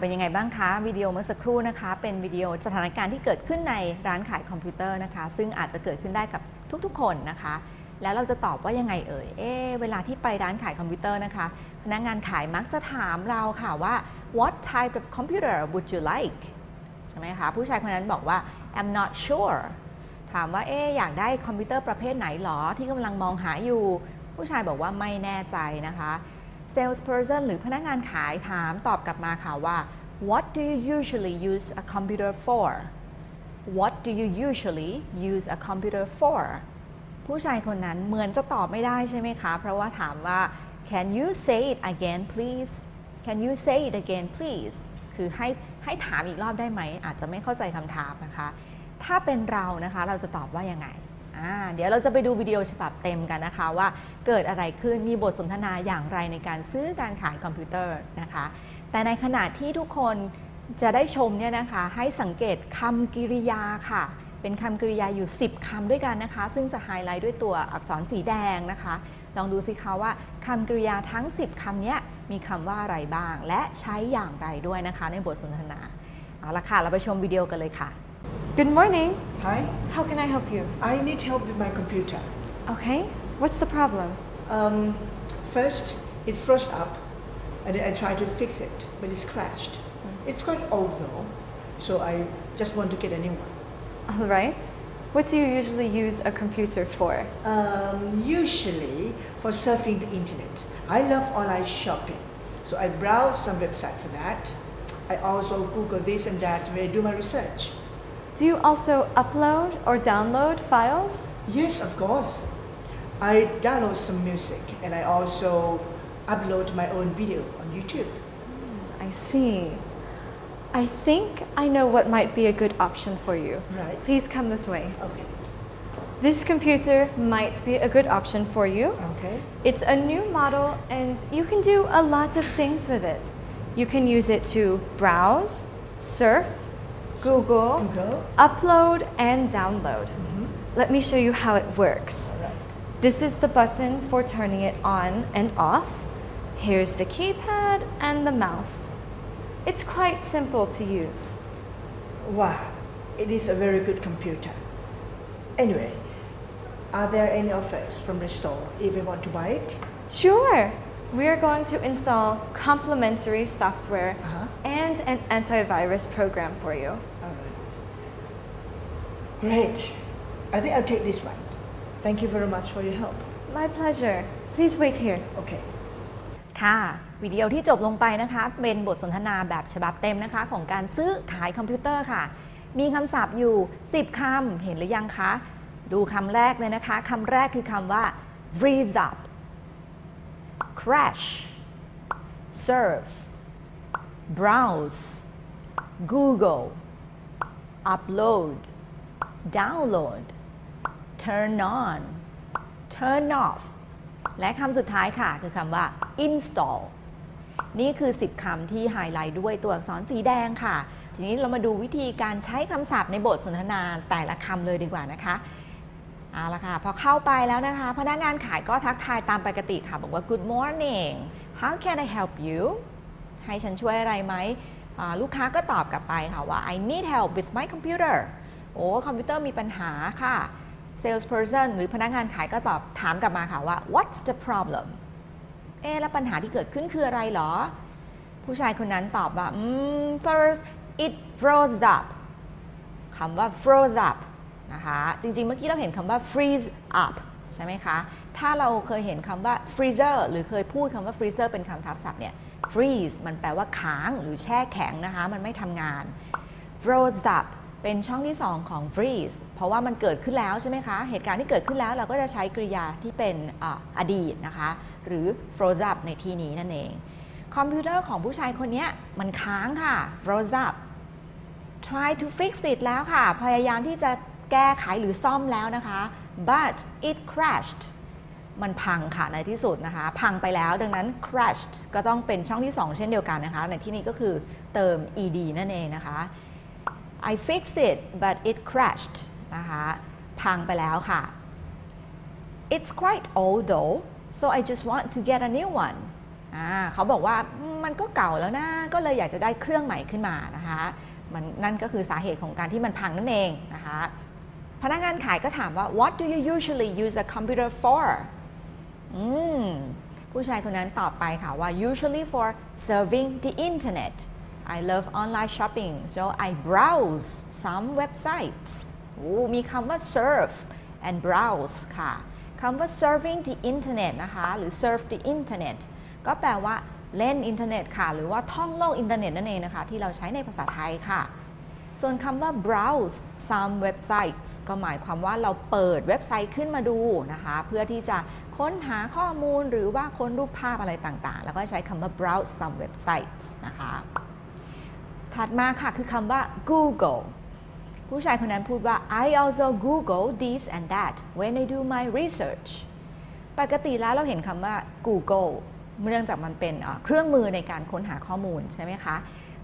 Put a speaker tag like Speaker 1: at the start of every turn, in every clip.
Speaker 1: เป็นยังไงบ้างคะวิดีโอเมื่อสักครู่นะคะ เป็นวิดีโอสถานการณ์ที่เกิดขึ้นในร้านขายคอมพิวเตอร์นะคะ ซึ่งอาจจะเกิดขึ้นได้กับทุกๆ คนนะคะ แล้วเราจะตอบว่ายังไงเอ่ยเอ๊เวลาที่ไปร้านขายคอมพิวเตอร์นะคะ พนักงานขายมักจะถามเราค่ะว่า what type of computer would you like ใช่ไหมคะผู้ชายคนนั้นบอกว่า I'm not sure ถามว่าเอ๊อยากได้คอมพิวเตอร์ประเภทไหนหรอที่กำลังมองหาอยู่ ผู้ชายบอกว่าไม่แน่ใจนะคะ salesperson หรือพนักงานขายถามตอบกลับมาค่ะว่า what do you usually use a computer for what do you usually use a computer for ผู้ชายคนนั้นเหมือนจะตอบไม่ได้ใช่ไหมคะ เพราะว่าถามว่า can you say it again please can you say it again please คือให้ให้ถามอีกรอบได้ไหม อาจจะไม่เข้าใจคำถามนะคะ ถ้าเป็นเรานะคะเราจะตอบว่ายังไง เดี๋ยวเราจะไปดูวิดีโอฉบับเต็มกันนะคะว่าเกิดอะไรขึ้น มีบทสนทนาอย่างไรในการซื้อการขายคอมพิวเตอร์นะคะ แต่ในขณะที่ทุกคนจะได้ชมเนี่ยนะคะให้สังเกตคำกริยาค่ะ เป็นคำกริยาอยู่ 10 คำด้วยกันนะคะ ซึ่งจะไฮไลท์ด้วยตัวอักษรสีแดงนะคะ ลองดูสิคะว่าคำกริยาทั้ง 10คำนี้มีคำว่าอะไรบ้าง และใช้อย่างไรด้วยนะคะในบทสนทนาเอาละค่ะ เราไปชมวิดีโอกันเลยค่ะ
Speaker 2: Good morning.
Speaker 3: Hi,
Speaker 2: How can I help you?
Speaker 3: I need help with my computer.
Speaker 2: Okay. What's the problem?
Speaker 3: Um, first, it froze up, and then I tried to fix it, but it's crashed. It's quite old though, so I just want to get a new one.
Speaker 2: All right. What do you usually use a computer for?
Speaker 3: Um, usually for surfing the internet. I love online shopping, so I browse some website for that. I also Google this and that when I do my research.
Speaker 2: Do you also upload or download files?
Speaker 3: Yes, of course. I download some music and I also upload my own video on YouTube.
Speaker 2: Hmm, I see. I think I know what might be a good option for you.
Speaker 3: Right.
Speaker 2: Please come this way.
Speaker 3: Okay.
Speaker 2: This computer might be a good option for you.
Speaker 3: Okay.
Speaker 2: It's a new model and you can do a lot of things with it. You can use it to browse, surf, Google,
Speaker 3: Google.
Speaker 2: upload, and download. Mm-hmm. Let me show you how it works.
Speaker 3: Alright.
Speaker 2: This is the button for turning it on and off. Here's the keypad and the mouse. It's quite simple to use.
Speaker 3: Wow, it is a very good computer. Anyway, are there any offers from the store if you want to buy it?
Speaker 2: Sure, we are going to install complimentary software
Speaker 3: Uh-huh.
Speaker 2: and an antivirus program for you.
Speaker 3: Alright. Great. I think I'll take this one. Thank you very much for your help.
Speaker 2: My pleasure. Please wait here.
Speaker 3: Okay.
Speaker 1: ค่ะ วิดีโอที่จบลงไปนะคะ เป็นบทสนทนาแบบฉบับเต็มนะคะ ของการซื้อขายคอมพิวเตอร์ค่ะ มีคำศัพท์อยู่ 10 คำเห็นหรือยังคะ ดูคำแรกเลยนะคะคำแรกคือคำว่า freeze up crash surf browse google upload download turn on turn off และคำสุดท้ายค่ะคือคำว่า install นี่คือ 10คำที่ไฮไลท์ด้วยตัวอักษรสีแดงค่ะ ทีนี้เรามาดูวิธีการใช้คำศัพท์ในบทสนทนาแต่ละคำเลยดีกว่านะคะเอาละค่ะ พอเข้าไปแล้วนะคะ พนักงานขายก็ทักทายตามปกติค่ะ บอกว่า good morning how can I help you ให้ฉันช่วยอะไรไหม ลูกค้าก็ตอบกลับไปค่ะว่า I need help with my computer โอ้ คอมพิวเตอร์มีปัญหาค่ะ salesperson หรือพนักงานขายก็ตอบถามกลับมาค่ะว่า what's the problem เอ๊แล้วปัญหาที่เกิดขึ้นคืออะไรหรอ ผู้ชายคนนั้นตอบว่าอืม first it froze up คำว่า froze up นะคะ จริงๆ เมื่อกี้เราเห็นคำว่า freeze up ใช่ไหมคะ ถ้าเราเคยเห็นคำว่า freezer หรือเคยพูดคำว่า freezer เป็นคำทับศัพท์เนี่ย freeze มันแปลว่าค้างหรือแช่แข็งนะคะ มันไม่ทำงาน froze up เป็นช่องที่ 2 ของ freeze เพราะว่ามันเกิดขึ้นแล้วใช่ไหมคะ เหตุการณ์ที่เกิดขึ้นแล้วเราก็จะใช้กริยาที่เป็นออดีตนะคะ หรือ froze up ในที่นี้นั่นเอง คอมพิวเตอร์ของผู้ชายคนนี้มันค้างค่ะ froze up try to fix it แล้วค่ะ พยายามที่จะแก้ไขหรือซ่อมแล้วนะคะ but it crashed มันพังค่ะในที่สุดนะคะ พังไปแล้วดังนั้น crashed ก็ต้องเป็นช่องที่ 2 เช่นเดียวกันนะคะ ในที่นี้ก็คือเติม ed นั่นเองนะคะ I fixed it but it crashed นะคะพังไปแล้วค่ะ It's quite old though so I just want to get a new one อ่าเขาบอกว่าอืมมันก็เก่าแล้วนะ ก็เลยอยากจะได้เครื่องใหม่ขึ้นมานะคะมันนั่นก็คือสาเหตุของการที่มันพังนั่นเองนะคะพนักงานขายก็ถามว่า what do you usually use a computer for อืมผู้ชายคนนั้นตอบไปค่ะว่า usually for serving the internet I love online shopping so I browse some websites มีคำว่า surf and browse ค่ะคำว่า surfing the internet นะคะ หรือ surf the internet ก็แปลว่าเล่นอินเทอร์เน็ตค่ะ หรือว่าท่องโลกอินเทอร์เน็ตนั่นเองนะคะ ที่เราใช้ในภาษาไทยค่ะ ส่วนคำว่า browse some websites ก็หมายความว่าเราเปิดเว็บไซต์ขึ้นมาดูนะคะ เพื่อที่จะค้นหาข้อมูลหรือว่าค้นรูปภาพอะไรต่างๆ แล้วก็ใช้คำว่า browse some websites นะคะ ถัดมาค่ะคือคำว่า Google ผู้ชายคนนั้นพูดว่า I also Google this and that when I do my research ปกติแล้วเราเห็นคำว่า Google เนื่องจากมันเป็นเครื่องมือในการค้นหาข้อมูลใช่ไหมคะ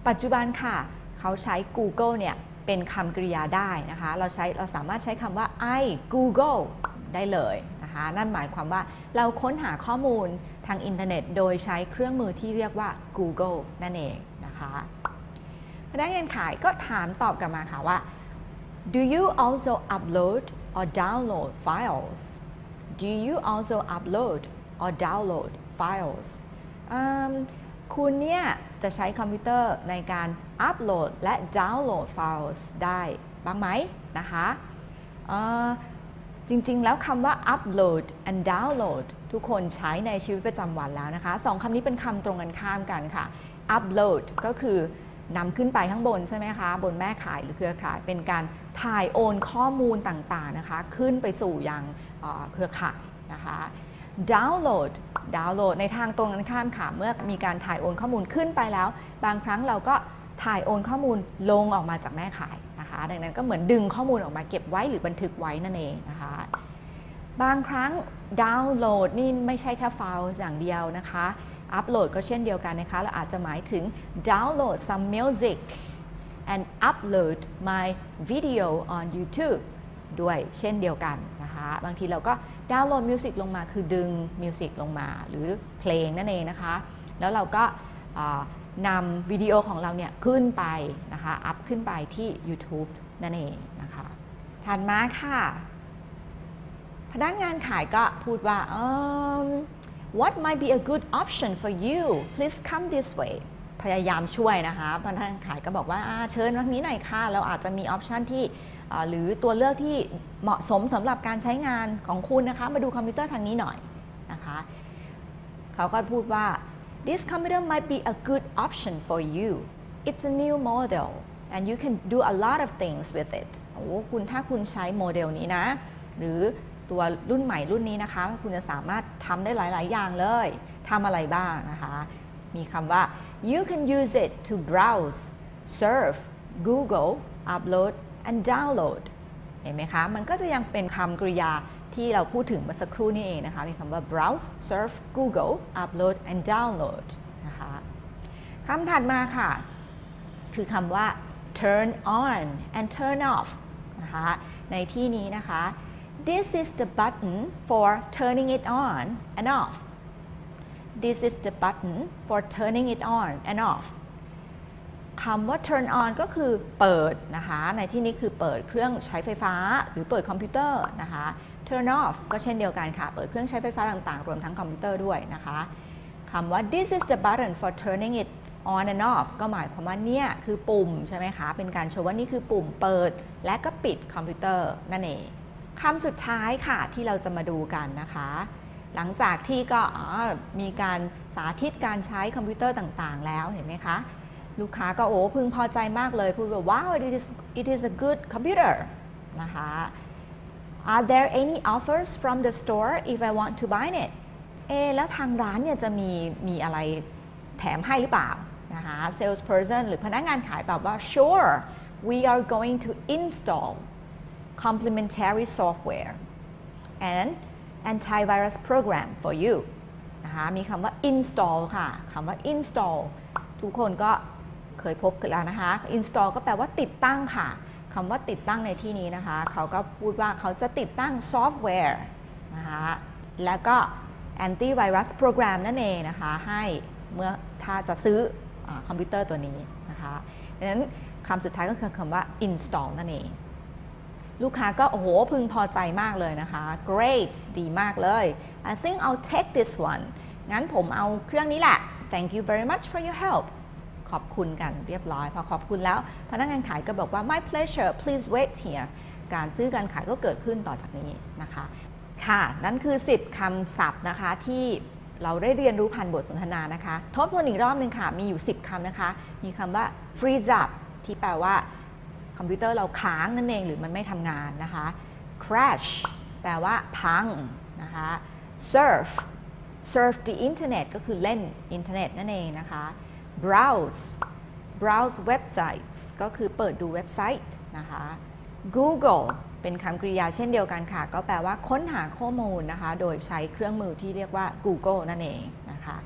Speaker 1: ปัจจุบันค่ะ เขาใช้ Google เนี่ยเป็นคำกริยาได้นะคะ เราใช้เราสามารถใช้คำว่า I Google ได้เลยนะคะ นั่นหมายความว่าเราค้นหาข้อมูลทางอินเทอร์เน็ต โดยใช้เครื่องมือที่เรียกว่า Google นั่นเองนะคะ นักงานขายก็ถามตอบกลับมาค่ะว่า Do you also upload or download files Do you also upload or download files คุณเนี่ยจะใช้คอมพิวเตอร์ในการอัปโหลดและดาวน์โหลดไฟล์ได้บ้างไหมนะคะจริงๆ แล้วคำว่า upload and download ทุกคนใช้ในชีวิตประจำวันแล้วนะคะสองคำนี้เป็นคำตรงกันข้ามกันค่ะ upload ก็คือ นำขึ้นไปข้างบนใช่ไหมคะ บนแม่ขายหรือเครือข่าย เป็นการถ่ายโอนข้อมูลต่างๆนะคะ ขึ้นไปสู่ยังเครือข่ายนะคะดาวน์โหลดดาวน์โหลดในทางตรงกันข้ามค่ะเมื่อมีการถ่ายโอนข้อมูลขึ้นไปแล้ว บางครั้งเราก็ถ่ายโอนข้อมูลลงออกมาจากแม่ขายนะคะ ดังนั้นก็เหมือนดึงข้อมูลออกมาเก็บไว้หรือบันทึกไว้นั่นเองนะคะ บางครั้งดาวน์โหลดนี่ไม่ใช่แค่ไฟล์อย่างเดียวนะคะ อัปโหลดก็เช่นเดียวกันนะคะ เราอาจจะหมายถึง download some music and upload my video on YouTube ด้วยเช่นเดียวกันนะคะ บางทีเราก็ดาวน์โหลด music ลงมาคือดึง music ลงมาหรือเพลงนั่นเองนะคะ แล้วเราก็นำวิดีโอของเราเนี่ยขึ้นไปนะคะ up ขึ้นไปที่ YouTube นั่นเองนะคะถัดมาค่ะ พนักงานขายก็พูดว่า what might be a good option for you please come this way พยายามช่วยนะคะพนักงานขายก็บอกว่าเชิญวันนี้หน่อยค่ะ เราอาจจะมีออปชันที่หรือตัวเลือกที่เหมาะสมสำหรับการใช้งานของคุณนะคะ มาดูคอมพิวเตอร์ทางนี้หน่อยนะคะเขาก็พูดว่า this computer might be a good option for you it's a new model and you can do a lot of things with it โอ้คุณถ้าคุณใช้โมเดลนี้นะ หรือ ตัวรุ่นใหม่รุ่นนี้นะคะ คุณจะสามารถทำได้หลาย ๆ อย่างเลยทำอะไรบ้างนะคะ มีคำว่า you can use it to browse surf Google upload and download เห็นไหมคะ มันก็จะยังเป็นคำกริยาที่เราพูดถึงเมื่อสักครู่นี้เองนะคะ มีคำว่า browse surf Google upload and download นะคะคำถัดมาค่ะ คือคำว่า turn on and turn off นะคะ ในที่นี้นะคะ this is the button for turning it on and off this is the button for turning it on and off คำว่า turn on ก็คือเปิดนะคะ ในที่นี้คือเปิดเครื่องใช้ไฟฟ้า หรือเปิดคอมพิวเตอร์นะคะ turn off ก็เช่นเดียวกันค่ะ เปิดเครื่องใช้ไฟฟ้าต่างๆ รวมทั้งคอมพิวเตอร์ด้วยนะคะคำว่า this is the button for turning it on and off ก็หมายความว่าเนี่ยคือปุ่มใช่ไหมคะ เป็นการโชว์ว่านี่คือปุ่มเปิดและก็ปิดคอมพิวเตอร์นั่นเอง คำสุดท้ายค่ะที่เราจะมาดูกันนะคะ หลังจากที่ก็มีการสาธิตการใช้คอมพิวเตอร์ต่างๆ แล้วเห็นไหมคะ ลูกค้าก็โอ้พึงพอใจมากเลย พูดว่าว้าว it is it is a good computer นะคะ Are there any offers from the store if I want to buy it เอแล้วทางร้านเนี่ยจะมีมีอะไรแถมให้หรือเปล่านะคะ salesperson หรือพนักงานขายตอบว่า sure we are going to install complementary software and antivirus program for you นะคะมีคำว่า install ค่ะคำว่า install ทุกคนก็เคยพบกันแล้วนะคะ install ก็แปลว่าติดตั้งค่ะคำว่าติดตั้งในที่นี้นะคะ เขาก็พูดว่าเขาจะติดตั้งซอฟต์แวร์นะคะแล้วก็ antivirus program นั่นเองนะคะ ให้เมื่อถ้าจะซื้อคอมพิวเตอร์ตัวนี้นะคะดังนั้นคำสุดท้ายก็คือคำว่า install นั่นเอง ลูกค้าก็โอ้โหพึงพอใจมากเลยนะคะ great ดีมากเลย I think I'll take this one งั้นผมเอาเครื่องนี้แหละ thank you very much for your help ขอบคุณกันเรียบร้อย พอขอบคุณแล้ว พนักงานขายก็บอกว่า my pleasure please wait here การซื้อการขายก็เกิดขึ้นต่อจากนี้นะคะ ค่ะ นั่นคือ 10คำศัพท์นะคะที่เราได้เรียนรู้ผ่านบทสนทนานะคะ ทบทวนอีกรอบหนึ่งค่ะ มีอยู่ 10คำนะคะ มีคำว่า freeze up ที่แปลว่า คอมพิวเตอร์เราค้างนั่นเองหรือมันไม่ทำงานนะคะ crash แปลว่าพังนะคะ surf surf the internet ก็คือเล่นอินเทอร์เน็ตนั่นเองนะคะ browse browse websites ก็คือเปิดดูเว็บไซต์นะคะ Google เป็นคำกริยาเช่นเดียวกันค่ะ ก็แปลว่าค้นหาข้อมูลนะคะ โดยใช้เครื่องมือที่เรียกว่า Google นั่นเองนะคะ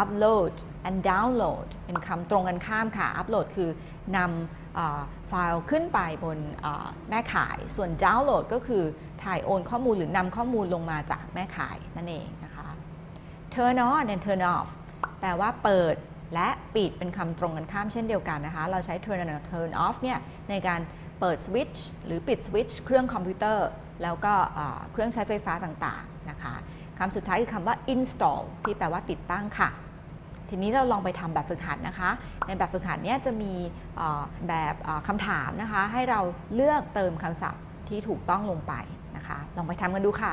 Speaker 1: upload and download เป็นคำตรงกันข้ามค่ะ upload คือนำ ไฟล์ขึ้นไปบนแม่ขาย ส่วน download ก็คือถ่ายโอนข้อมูลหรือนำข้อมูลลงมาจากแม่ขายนั่นเองนะคะ turn on and turn off แปลว่าเปิดและปิดเป็นคำตรงกันข้ามเช่นเดียวกันนะคะ เราใช้ turn on and turn off เนี่ยในการเปิดสวิตช์หรือปิดสวิตช์เครื่องคอมพิวเตอร์ แล้วก็เครื่องใช้ไฟฟ้าต่างๆนะคะคำสุดท้ายคือคำว่า install ที่แปลว่าติดตั้งค่ะ ทีนี้เราลองไปทำแบบฝึกหัดนะคะ ในแบบฝึกหัดเนี้ยจะมีแบบคำถามนะคะ ให้เราเลือกเติมคำศัพท์ที่ถูกต้องลงไปนะคะ ลองไปทำกันดูค่ะ